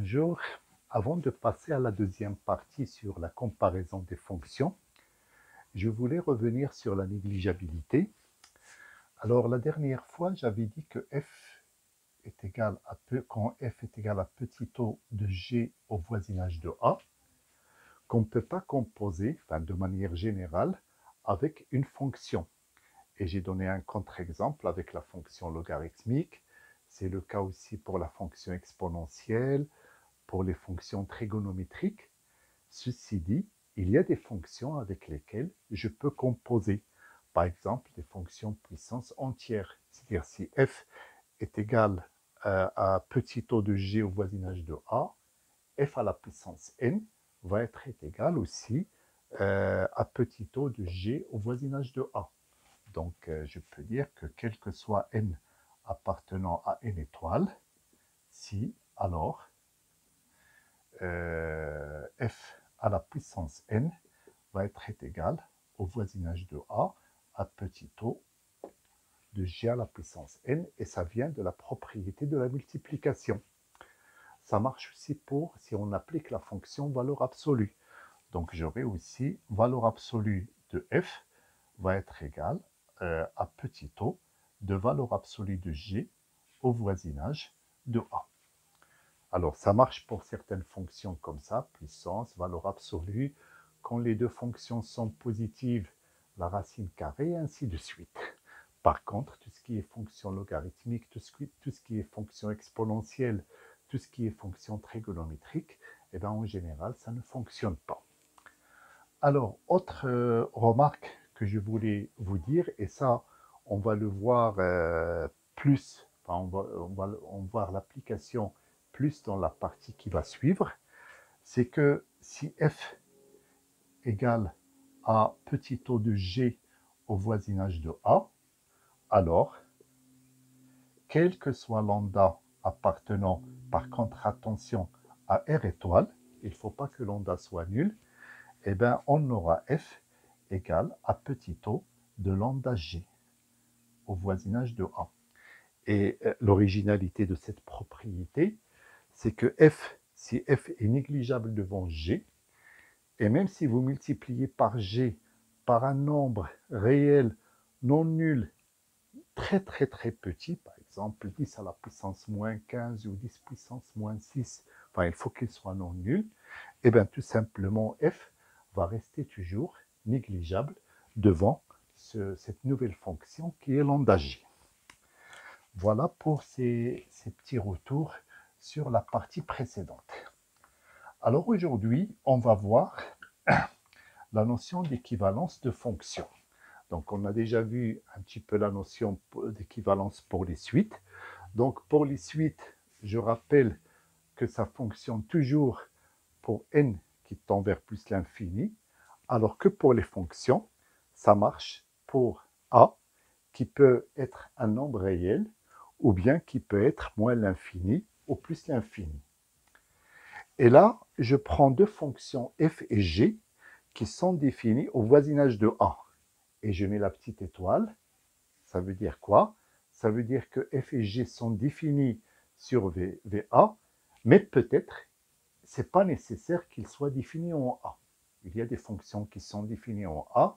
Bonjour. Avant de passer à la deuxième partie sur la comparaison des fonctions, je voulais revenir sur la négligeabilité. Alors la dernière fois, j'avais dit que f est égal à quand f est égal à petit o de g au voisinage de a, qu'on ne peut pas composer, de manière générale, avec une fonction. Et j'ai donné un contre-exemple avec la fonction logarithmique. C'est le cas aussi pour la fonction exponentielle, pour les fonctions trigonométriques. Ceci dit, il y a des fonctions avec lesquelles je peux composer. Par exemple, des fonctions puissance entière. C'est-à-dire si f est égal euh, à petit o de g au voisinage de a, f à la puissance n va être égal aussi euh, à petit o de g au voisinage de a. Donc, euh, je peux dire que quel que soit n appartenant à n étoile, si alors euh, f à la puissance n va être égal au voisinage de a à petit o de g à la puissance n, et ça vient de la propriété de la multiplication. Ça marche aussi pour si on applique la fonction valeur absolue. Donc j'aurai aussi valeur absolue de f va être égal euh, à petit o de valeur absolue de g au voisinage de a. Alors ça marche pour certaines fonctions comme ça, puissance, valeur absolue. Quand les deux fonctions sont positives, la racine carrée, ainsi de suite. Par contre, tout ce qui est fonction logarithmique, tout ce qui, est fonction exponentielle, tout ce qui est fonction trigonométrique, eh bien, en général, ça ne fonctionne pas. Alors, autre euh, remarque que je voulais vous dire, et ça, on va le voir euh, plus, on va, on on va voir l'application plus dans la partie qui va suivre, c'est que si f égale à petit o de g au voisinage de a, alors, quel que soit lambda appartenant, par contre, attention, à R étoile, il ne faut pas que lambda soit nul, eh bien, on aura f égale à petit o de lambda g au voisinage de A. Et euh, l'originalité de cette propriété, c'est que f, si f est négligeable devant g, et même si vous multipliez par g par un nombre réel non nul très très très petit, par exemple 10 à la puissance moins 15 ou 10 puissance moins 6, enfin il faut qu'il soit non nul, et bien tout simplement f va rester toujours négligeable devant cette nouvelle fonction qui est lambda g. Voilà pour ces petits retours sur la partie précédente. Alors aujourd'hui, on va voir la notion d'équivalence de fonctions. Donc on a déjà vu un petit peu la notion d'équivalence pour les suites. Donc pour les suites, je rappelle que ça fonctionne toujours pour n qui tend vers plus l'infini, alors que pour les fonctions, ça marche pour a qui peut être un nombre réel ou bien qui peut être moins l'infini plus l'infini. Et là, je prends deux fonctions f et g qui sont définies au voisinage de a. Et je mets la petite étoile. Ça veut dire quoi? Ça veut dire que f et g sont définis sur v, VA, mais peut-être c'est pas nécessaire qu'ils soient définis en A. Il y a des fonctions qui sont définies en A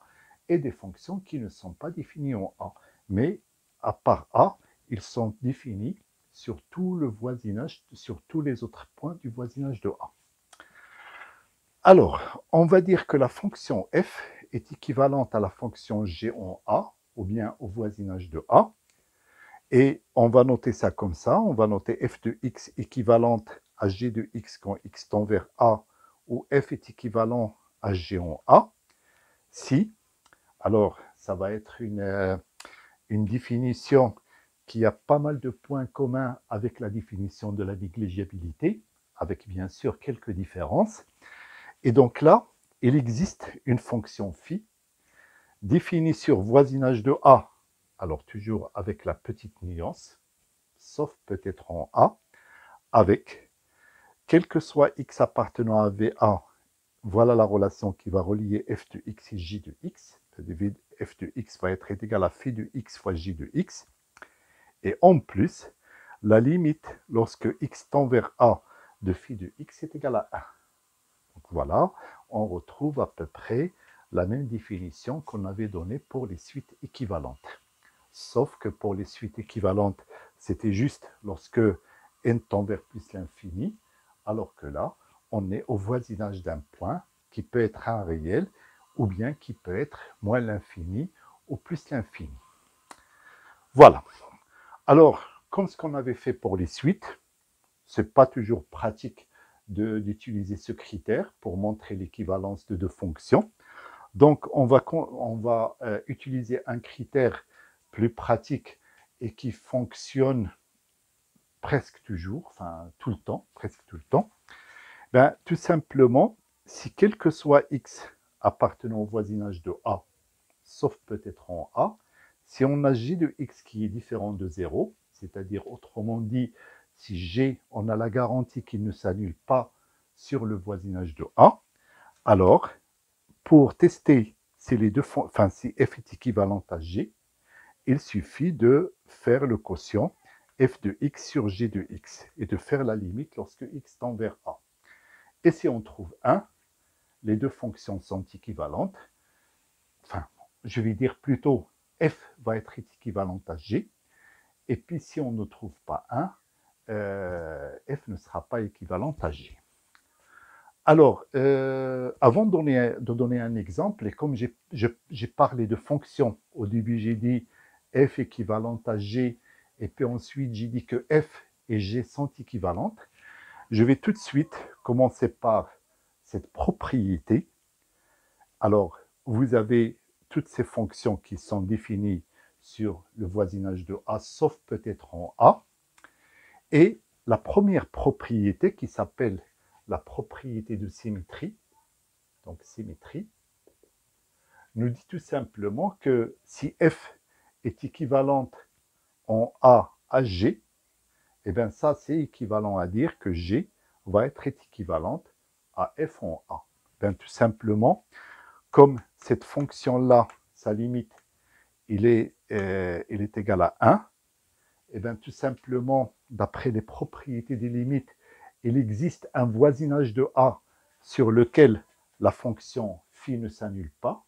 et des fonctions qui ne sont pas définies en A. Mais à part A, ils sont définis sur tout le voisinage, sur tous les autres points du voisinage de A. Alors, on va dire que la fonction f est équivalente à la fonction g en A, ou bien au voisinage de A. Et on va noter ça comme ça. On va noter f de x équivalente à g de x quand x tend vers A, où f est équivalent à g en A. Si, alors ça va être une, euh, une définition qui a pas mal de points communs avec la définition de la négligibilité, avec bien sûr quelques différences. Et donc là, il existe une fonction phi définie sur voisinage de A, alors toujours avec la petite nuance, sauf peut-être en A, avec quel que soit x appartenant à VA, voilà la relation qui va relier f de x et j de x. f de x va être égal à phi de x fois j de x. Et en plus, la limite, lorsque x tend vers A, de phi de x est égal à 1. Donc voilà, on retrouve à peu près la même définition qu'on avait donnée pour les suites équivalentes. Sauf que pour les suites équivalentes, c'était juste lorsque n tend vers plus l'infini, alors que là, on est au voisinage d'un point qui peut être un réel ou bien qui peut être moins l'infini ou plus l'infini. Voilà. Alors, comme ce qu'on avait fait pour les suites, ce n'est pas toujours pratique d'utiliser ce critère pour montrer l'équivalence de deux fonctions. Donc, on va, on va euh, utiliser un critère plus pratique et qui fonctionne presque toujours, enfin tout le temps, presque tout le temps. Ben, tout simplement, si quel que soit x appartenant au voisinage de A, sauf peut-être en A, si on a g de x qui est différent de 0, c'est-à-dire autrement dit, si g, on a la garantie qu'il ne s'annule pas sur le voisinage de A, alors pour tester si, les deux, enfin, si f est équivalent à g, il suffit de faire le quotient f de x sur g de x et de faire la limite lorsque x tend vers a. Et si on trouve 1, les deux fonctions sont équivalentes. Enfin, je vais dire plutôt f va être équivalent à g. Et puis si on ne trouve pas 1, euh, f ne sera pas équivalent à g. Alors, euh, avant de donner, de donner, un exemple, et comme j'ai parlé de fonctions, au début j'ai dit f équivalent à g, et puis ensuite j'ai dit que f et g sont équivalentes, je vais tout de suite commencer par cette propriété. Alors, vous avez toutes ces fonctions qui sont définies sur le voisinage de A, sauf peut-être en A. Et la première propriété qui s'appelle la propriété de symétrie, donc symétrie, nous dit tout simplement que si f est équivalente en A à G, eh bien ça c'est équivalent à dire que G va être équivalente à f en A. Tout simplement, comme cette fonction-là, sa limite, il est, euh, il est égal à 1, et bien tout simplement, d'après les propriétés des limites, il existe un voisinage de A sur lequel la fonction phi ne s'annule pas,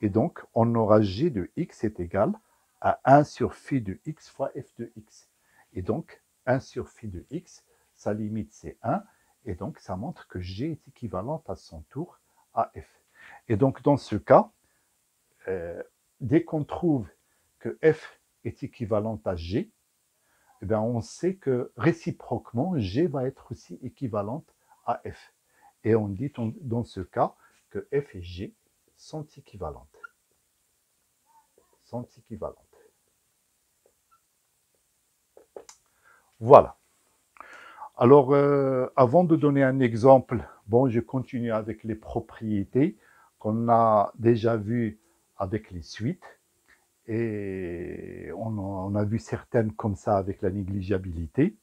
et donc on aura g de x est égal à 1 sur phi de x fois f de x. Et donc 1 sur phi de x, sa limite c'est 1, et donc ça montre que g est équivalent à son tour à f. Et donc dans ce cas, euh, dès qu'on trouve que f est équivalent à g, eh bien, on sait que réciproquement, G va être aussi équivalente à F. Et on dit dans ce cas que F et G sont équivalentes. Sont équivalentes. Voilà. Alors, euh, avant de donner un exemple, bon, je continue avec les propriétés qu'on a déjà vues avec les suites. Et on, a vu certaines comme ça avec la négligibilité.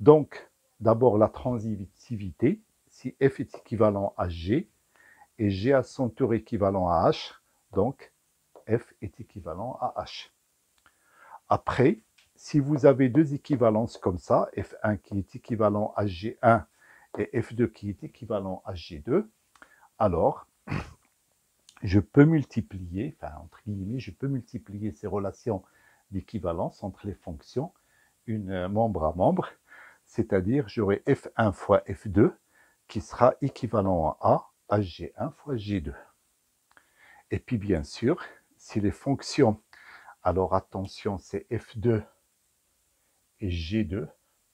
Donc, d'abord la transitivité. Si f est équivalent à g, et g a son tour équivalent à h, donc f est équivalent à h. Après, si vous avez deux équivalences comme ça, f1 qui est équivalent à g1 et f2 qui est équivalent à g2, alors je peux multiplier, enfin entre guillemets, je peux multiplier ces relations d'équivalence entre les fonctions, une euh, membre à membre, c'est-à-dire j'aurai f1 fois f2 qui sera équivalent à a à g1 fois g2. Et puis bien sûr, si les fonctions, alors attention, c'est f2 et g2,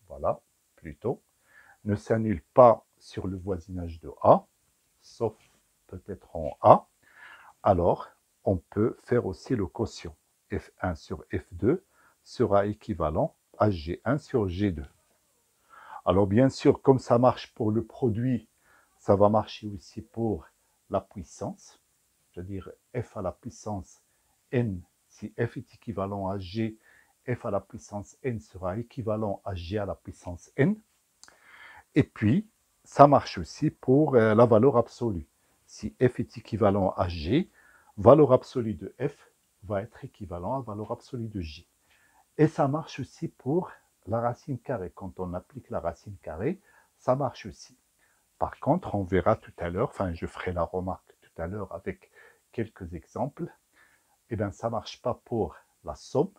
voilà, plutôt, ne s'annulent pas sur le voisinage de a, sauf peut-être en a, alors on peut faire aussi le quotient. F1 sur F2 sera équivalent à G1 sur G2. Alors bien sûr, comme ça marche pour le produit, ça va marcher aussi pour la puissance. C'est-à-dire f à la puissance n, si f est équivalent à g, f à la puissance n sera équivalent à g à la puissance n. Et puis, ça marche aussi pour euh, la valeur absolue si f est équivalent à g, valeur absolue de f va être équivalent à valeur absolue de g. Et ça marche aussi pour la racine carrée. Quand on applique la racine carrée, ça marche aussi. Par contre, on verra tout à l'heure, enfin je ferai la remarque tout à l'heure avec quelques exemples, eh bien ça ne marche pas pour la somme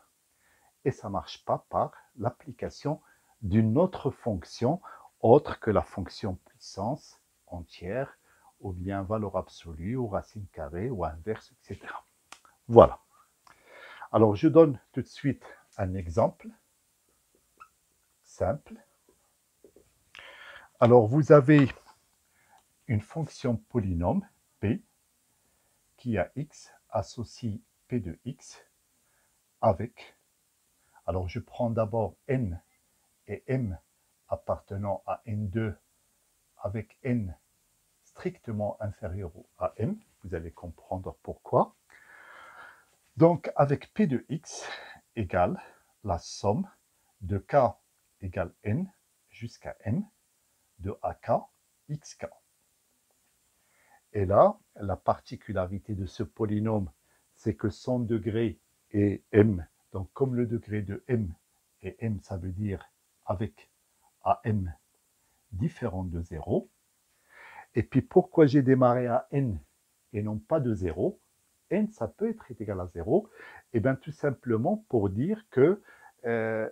et ça ne marche pas par l'application d'une autre fonction autre que la fonction puissance entière ou bien valeur absolue ou racine carrée ou inverse, etc. Voilà. Alors je donne tout de suite un exemple simple. Alors vous avez une fonction polynôme p qui a x associe p de x avec, alors je prends d'abord n et m appartenant à n2 avec n strictement inférieur à m. Vous allez comprendre pourquoi. Donc, avec p de x égale la somme de k égale n jusqu'à m de ak xk. Et là, la particularité de ce polynôme, c'est que son degré est m. Donc, comme le degré de m, et m, ça veut dire avec am différent de 0. Et puis, pourquoi j'ai démarré à n et non pas de 0 n, ça peut être égal à 0. Et eh bien, tout simplement pour dire que euh,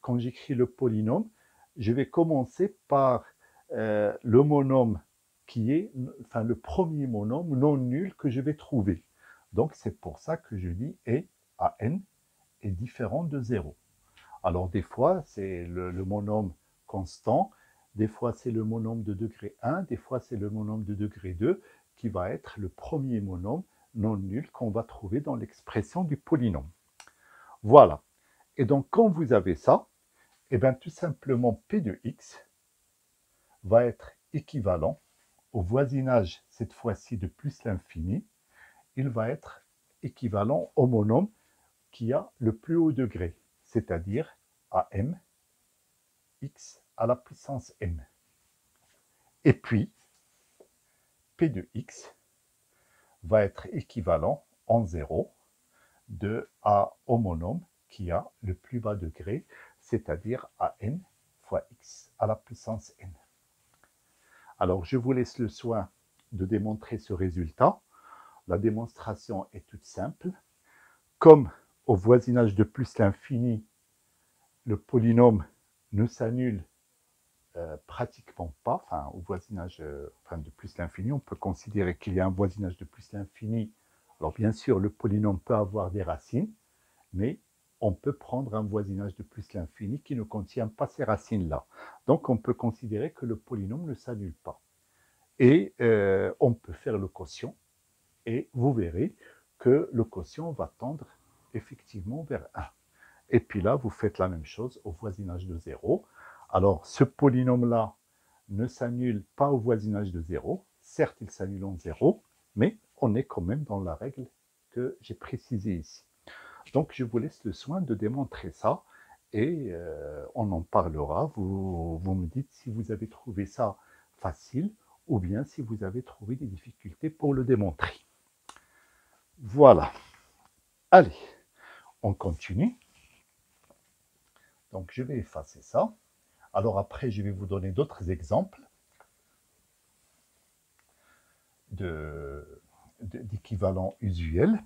quand j'écris le polynôme, je vais commencer par euh, le monôme qui est, enfin, le premier monôme non nul que je vais trouver. Donc, c'est pour ça que je dis et à n est différent de 0. Alors, des fois, c'est le, le monôme constant, des fois c'est le monôme de degré 1, des fois c'est le monôme de degré 2 qui va être le premier monôme non nul qu'on va trouver dans l'expression du polynôme. Voilà. Et donc quand vous avez ça, eh bien tout simplement p de x va être équivalent au voisinage, cette fois-ci de plus l'infini, il va être équivalent au monôme qui a le plus haut degré, c'est-à-dire à m x à la puissance m. Et puis, p de x va être équivalent en 0 de a au qui a le plus bas degré, c'est-à-dire à n fois x à la puissance n. Alors, je vous laisse le soin de démontrer ce résultat. La démonstration est toute simple. Comme au voisinage de plus l'infini, le polynôme ne s'annule euh, pratiquement pas, enfin au voisinage euh, de plus l'infini, on peut considérer qu'il y a un voisinage de plus l'infini. Alors bien sûr, le polynôme peut avoir des racines, mais on peut prendre un voisinage de plus l'infini qui ne contient pas ces racines-là. Donc on peut considérer que le polynôme ne s'annule pas. Et euh, on peut faire le quotient, et vous verrez que le quotient va tendre effectivement vers 1. Et puis là, vous faites la même chose au voisinage de 0. Alors, ce polynôme-là ne s'annule pas au voisinage de 0. Certes, il s'annule en 0, mais on est quand même dans la règle que j'ai précisée ici. Donc, je vous laisse le soin de démontrer ça et euh, on en parlera. Vous, vous me dites si vous avez trouvé ça facile ou bien si vous avez trouvé des difficultés pour le démontrer. Voilà. Allez, on continue. Donc, je vais effacer ça. Alors après, je vais vous donner d'autres exemples d'équivalents usuels.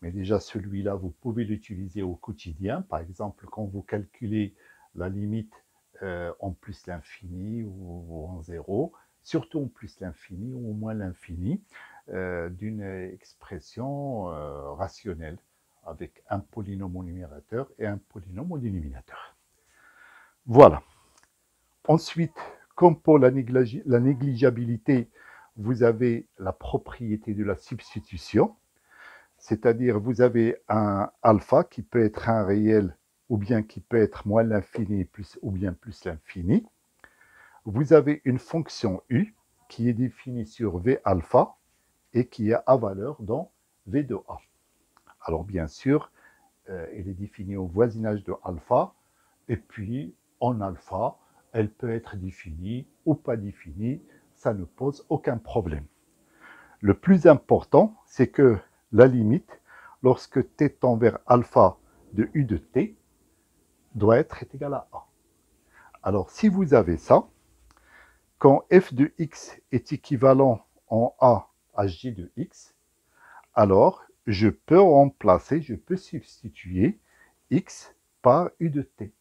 Mais déjà, celui-là, vous pouvez l'utiliser au quotidien. Par exemple, quand vous calculez la limite euh, en plus l'infini ou, en zéro, surtout en plus l'infini ou au moins l'infini, euh, d'une expression euh, rationnelle avec un polynôme au numérateur et un polynôme au dénominateur. Voilà. Ensuite, comme pour la, négligeabilité, vous avez la propriété de la substitution, c'est-à-dire vous avez un alpha qui peut être un réel ou bien qui peut être moins l'infini ou bien plus l'infini. Vous avez une fonction u qui est définie sur v alpha et qui a à valeur dans v de a. Alors bien sûr, euh, elle est définie au voisinage de alpha et puis en alpha, elle peut être définie ou pas définie, ça ne pose aucun problème. Le plus important, c'est que la limite, lorsque t tend vers alpha de u de t, doit être égale à a. Alors, si vous avez ça, quand f de x est équivalent en a à g de x, alors je peux remplacer, je peux substituer x par u de t.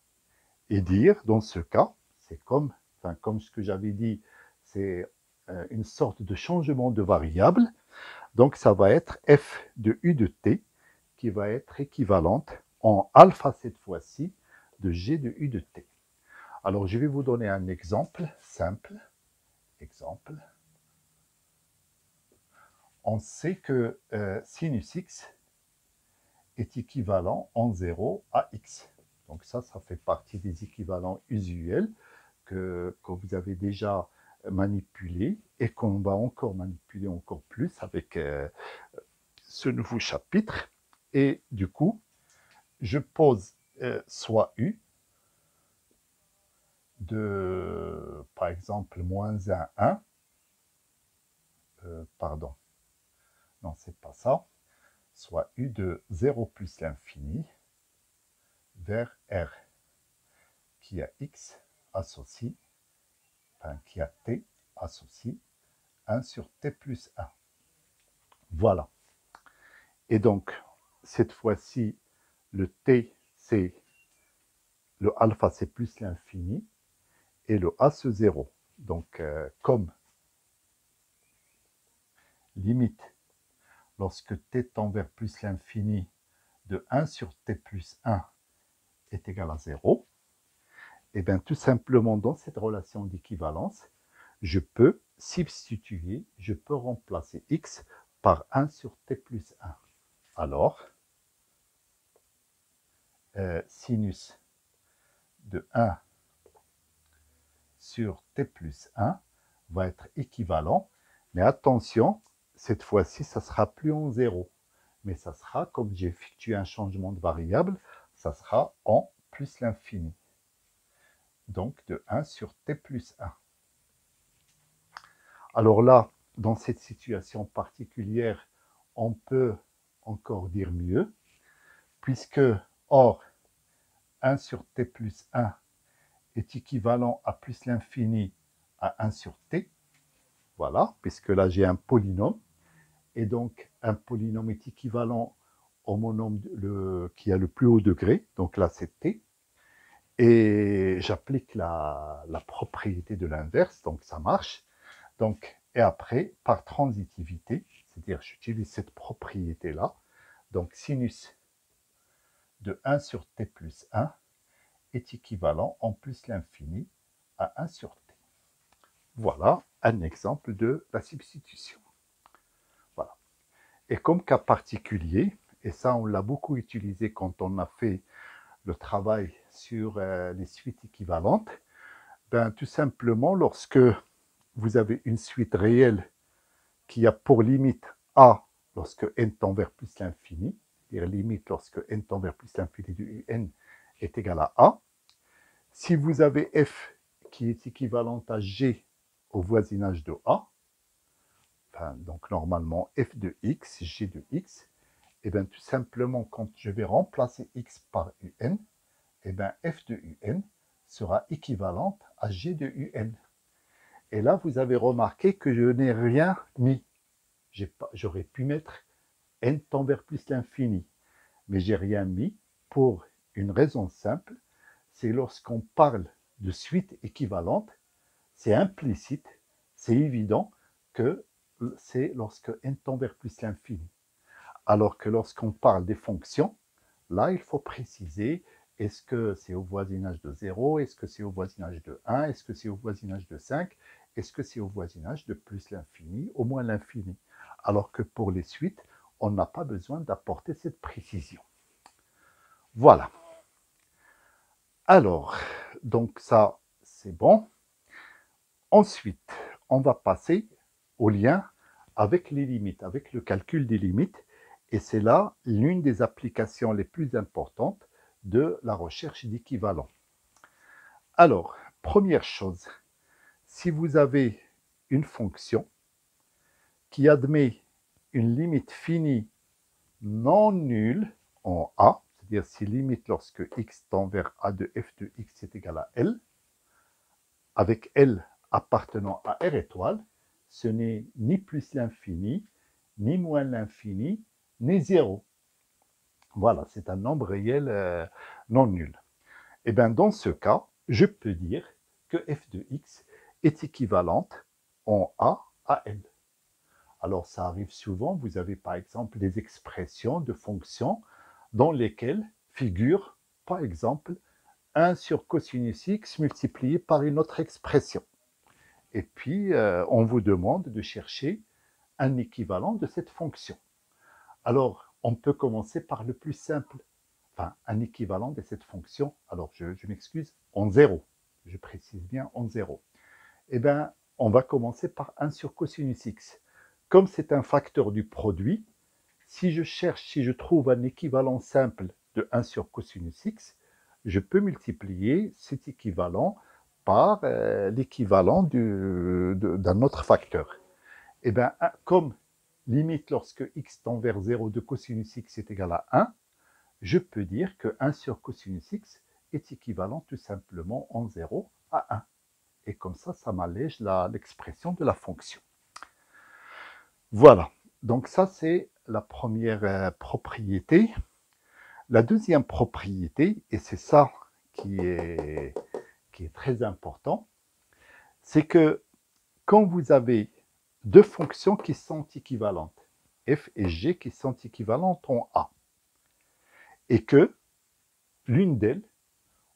Et dire, dans ce cas, c'est comme, comme ce que j'avais dit, c'est euh, une sorte de changement de variable. Donc ça va être f de u de t qui va être équivalente en alpha cette fois-ci de g de u de t. Alors je vais vous donner un exemple simple exemple, on sait que euh, sinus x est équivalent en 0 à x. Donc ça, ça fait partie des équivalents usuels que, vous avez déjà manipulés et qu'on va encore manipuler encore plus avec euh, ce nouveau chapitre. Et du coup, je pose euh, soit u de, par exemple, moins 1, 1. Euh, pardon. Non, c'est pas ça. Soit u de 0 plus l'infini vers r, qui a x associé, enfin, qui a t associé 1 sur t plus 1. Voilà. Et donc, cette fois-ci, le t, c'est le alpha, c'est plus l'infini et le A ce 0. Donc, euh, comme limite, lorsque t tend vers plus l'infini de 1 sur t plus 1 est égal à 0, et eh bien tout simplement dans cette relation d'équivalence, je peux substituer, je peux remplacer x par 1 sur t plus 1. Alors, euh, sinus de 1 sur t plus 1 va être équivalent. Mais attention, cette fois-ci, ça sera plus en 0. Mais ça sera, comme j'ai effectué un changement de variable, ça sera en plus l'infini. Donc de 1 sur t plus 1. Alors là, dans cette situation particulière, on peut encore dire mieux, puisque, or, 1 sur t plus 1 est équivalent à plus l'infini à 1 sur t. Voilà, puisque là j'ai un polynôme. Et donc un polynôme est équivalent au monôme le, qui a le plus haut degré. Donc là c'est t. Et j'applique la, propriété de l'inverse, donc ça marche. Donc, et après, par transitivité, c'est-à-dire j'utilise cette propriété-là. Donc sinus de 1 sur t plus 1 est équivalent en plus l'infini à 1 sur t. Voilà un exemple de la substitution. Voilà. Et comme cas particulier, et ça on l'a beaucoup utilisé quand on a fait le travail sur euh, les suites équivalentes, ben, tout simplement lorsque vous avez une suite réelle qui a pour limite a lorsque n tend vers plus l'infini, c'est-à-dire limite lorsque n tend vers plus l'infini du un est égal à A. Si vous avez f qui est équivalent à g au voisinage de A, donc normalement f de x, g de x, et eh bien tout simplement quand je vais remplacer x par un, et eh bien f de un sera équivalente à g de un. Et là, vous avez remarqué que je n'ai rien mis. J'aurais pu mettre n tend vers plus l'infini, mais j'ai rien mis pour une raison simple, c'est lorsqu'on parle de suite équivalente, c'est implicite, c'est évident que c'est lorsque n tend vers plus l'infini. Alors que lorsqu'on parle des fonctions, là, il faut préciser est-ce que c'est au voisinage de 0, est-ce que c'est au voisinage de 1, est-ce que c'est au voisinage de 5, est-ce que c'est au voisinage de plus l'infini, au moins l'infini? Alors que pour les suites, on n'a pas besoin d'apporter cette précision. Voilà. Alors, donc ça, c'est bon. Ensuite, on va passer au lien avec les limites, avec le calcul des limites. Et c'est là l'une des applications les plus importantes de la recherche d'équivalent. Alors, première chose, si vous avez une fonction qui admet une limite finie non nulle en A, c'est-à-dire si limite lorsque x tend vers a de f de x est égal à L, avec L appartenant à R étoile, ce n'est ni plus l'infini, ni moins l'infini, ni zéro. Voilà, c'est un nombre réel euh, non nul. Et eh bien dans ce cas, je peux dire que f de x est équivalente en A à L. Alors ça arrive souvent, vous avez par exemple des expressions de fonctions dans lesquelles figure par exemple 1 sur cosinus x multiplié par une autre expression. Et puis, euh, on vous demande de chercher un équivalent de cette fonction. Alors, on peut commencer par le plus simple, enfin, un équivalent de cette fonction. Alors, je, m'excuse, en zéro. Je précise bien en zéro. Eh bien, on va commencer par 1 sur cosinus x. Comme c'est un facteur du produit, si je cherche, si je trouve un équivalent simple de 1 sur cosinus x, je peux multiplier cet équivalent par euh, l'équivalent d'un autre facteur. Eh bien, comme limite lorsque x tend vers 0 de cosinus x est égal à 1, je peux dire que 1 sur cosinus x est équivalent tout simplement en 0 à 1. Et comme ça, ça m'allège l'expression de la fonction. Voilà, donc ça c'est la première euh, propriété. La deuxième propriété, et c'est ça qui est, qui est très important, c'est que quand vous avez deux fonctions qui sont équivalentes, f et g qui sont équivalentes en a, et que l'une d'elles,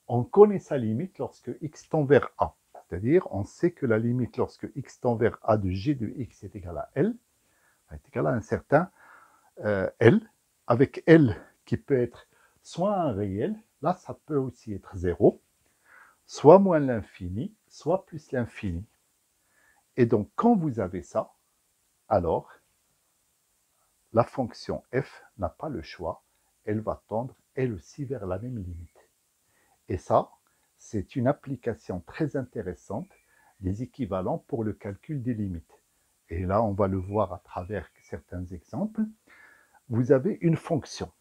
on connaît sa limite lorsque x tend vers a. C'est-à-dire, on sait que la limite lorsque x tend vers a de g de x est égale à L, est égal à un certain euh, L, avec L qui peut être soit un réel, là ça peut aussi être 0, soit moins l'infini, soit plus l'infini. Et donc quand vous avez ça, alors la fonction f n'a pas le choix, elle va tendre elle aussi vers la même limite. Et ça, c'est une application très intéressante des équivalents pour le calcul des limites. Et là, on va le voir à travers certains exemples. Vous avez une fonction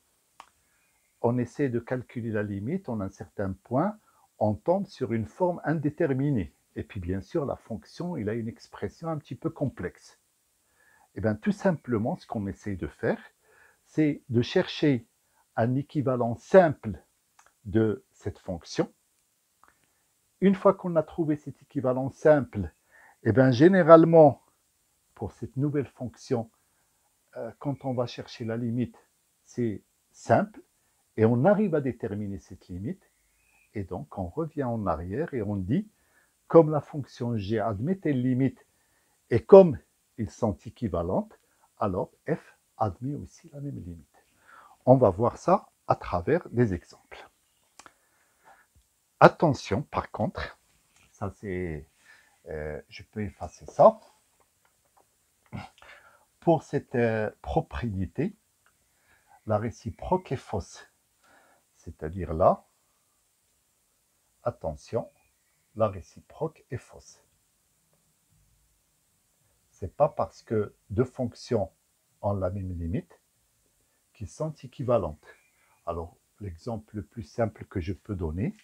on essaie de calculer la limite en un certain point, on tombe sur une forme indéterminée. Et puis bien sûr, la fonction, il a une expression un petit peu complexe. Et eh bien tout simplement, ce qu'on essaie de faire, c'est de chercher un équivalent simple de cette fonction. Une fois qu'on a trouvé cet équivalent simple, et eh bien généralement, pour cette nouvelle fonction, euh, quand on va chercher la limite, c'est simple. Et on arrive à déterminer cette limite. Et donc, on revient en arrière et on dit, comme la fonction g admet telle limite, et comme ils sont équivalentes, alors f admet aussi la même limite. On va voir ça à travers des exemples. Attention, par contre, ça c'est, euh, je peux effacer ça. Pour cette euh, propriété, la réciproque est fausse c'est-à-dire là, attention, la réciproque est fausse. Ce n'est pas parce que deux fonctions ont la même limite qu'ils sont équivalentes. Alors, l'exemple le plus simple que je peux donner,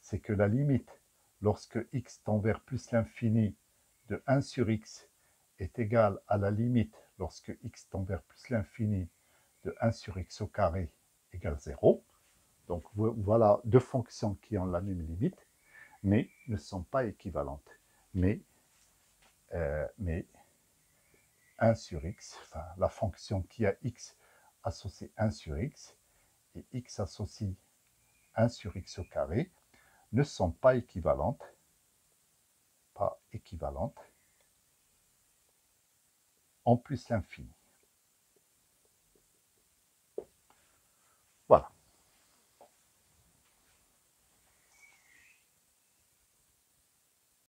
c'est que la limite, lorsque x tend vers plus l'infini de 1 sur x est égale à la limite lorsque x tend vers plus l'infini de 1 sur x au carré égale 0, donc voilà deux fonctions qui ont la même limite, mais ne sont pas équivalentes. Mais, euh, mais 1 sur x, enfin la fonction qui a x associé 1 sur x, et x associe 1 sur x au carré, ne sont pas équivalentes, pas équivalentes, en plus l'infini.